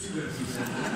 Super Tuesday.